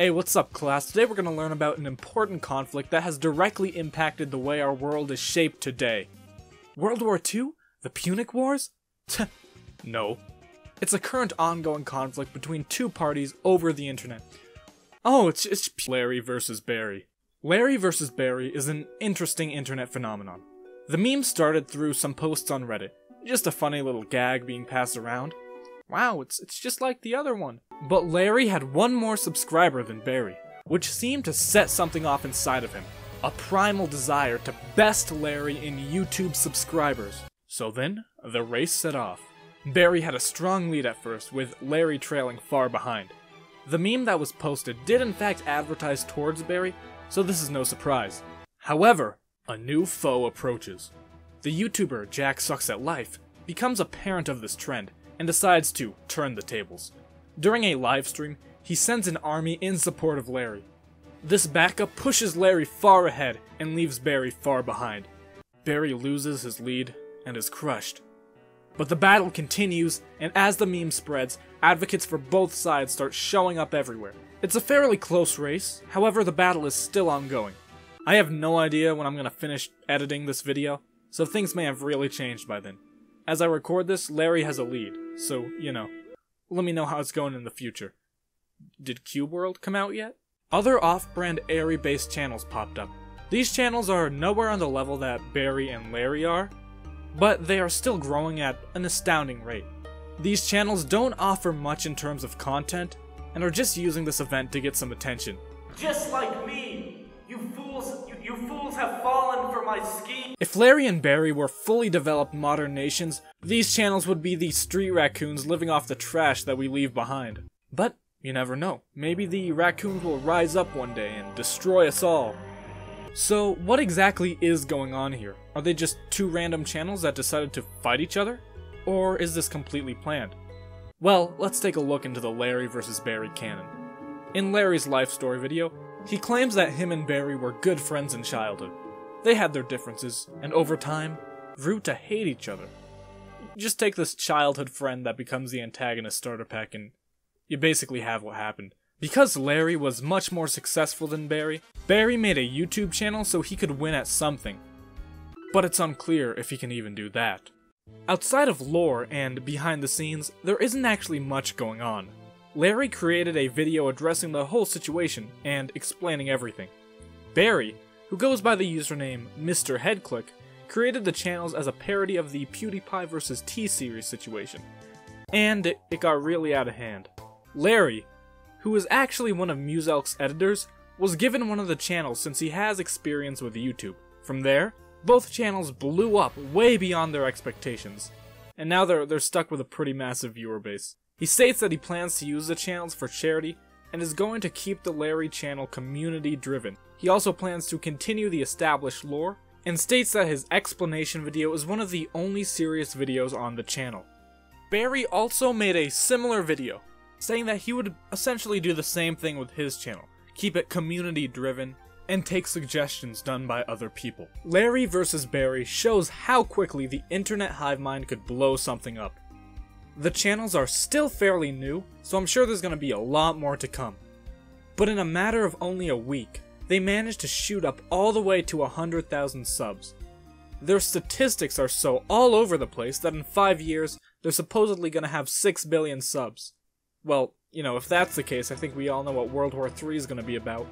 Hey, what's up class? Today we're going to learn about an important conflict that has directly impacted the way our world is shaped today. World War II? The Punic Wars? no. It's a current ongoing conflict between two parties over the internet. Oh, it's, it's Larry versus Barry. Larry versus Barry is an interesting internet phenomenon. The meme started through some posts on Reddit, just a funny little gag being passed around. Wow, it's, it's just like the other one. But Larry had one more subscriber than Barry, which seemed to set something off inside of him. A primal desire to best Larry in YouTube subscribers. So then, the race set off. Barry had a strong lead at first, with Larry trailing far behind. The meme that was posted did in fact advertise towards Barry, so this is no surprise. However, a new foe approaches. The YouTuber Jack Sucks at Life becomes a parent of this trend and decides to turn the tables. During a livestream, he sends an army in support of Larry. This backup pushes Larry far ahead and leaves Barry far behind. Barry loses his lead and is crushed. But the battle continues, and as the meme spreads, advocates for both sides start showing up everywhere. It's a fairly close race, however the battle is still ongoing. I have no idea when I'm gonna finish editing this video, so things may have really changed by then. As I record this, Larry has a lead, so, you know, let me know how it's going in the future. Did Cube World come out yet? Other off-brand Airy-based channels popped up. These channels are nowhere on the level that Barry and Larry are, but they are still growing at an astounding rate. These channels don't offer much in terms of content, and are just using this event to get some attention. Just like me! You fools, you, you fools have fallen for my scheme! If Larry and Barry were fully developed modern nations, these channels would be the street raccoons living off the trash that we leave behind. But, you never know. Maybe the raccoons will rise up one day and destroy us all. So, what exactly is going on here? Are they just two random channels that decided to fight each other? Or is this completely planned? Well, let's take a look into the Larry vs. Barry canon. In Larry's life story video, he claims that him and Barry were good friends in childhood. They had their differences, and over time, grew to hate each other. Just take this childhood friend that becomes the antagonist starter pack and you basically have what happened. Because Larry was much more successful than Barry, Barry made a YouTube channel so he could win at something. But it's unclear if he can even do that. Outside of lore and behind the scenes, there isn't actually much going on. Larry created a video addressing the whole situation and explaining everything. Barry, who goes by the username Mr. Headclick, created the channels as a parody of the PewDiePie vs. T-Series situation. And it, got really out of hand. Larry, who is actually one of Muselk's editors, was given one of the channels since he has experience with YouTube. From there, both channels blew up way beyond their expectations, and now they're, they're stuck with a pretty massive viewer base. He states that he plans to use the channels for charity and is going to keep the Larry channel community driven. He also plans to continue the established lore and states that his explanation video is one of the only serious videos on the channel. Barry also made a similar video, saying that he would essentially do the same thing with his channel, keep it community driven, and take suggestions done by other people. Larry vs. Barry shows how quickly the internet hive mind could blow something up. The channels are still fairly new, so I'm sure there's going to be a lot more to come. But in a matter of only a week, they managed to shoot up all the way to 100,000 subs. Their statistics are so all over the place that in 5 years, they're supposedly going to have 6 billion subs. Well, you know, if that's the case, I think we all know what World War III is going to be about.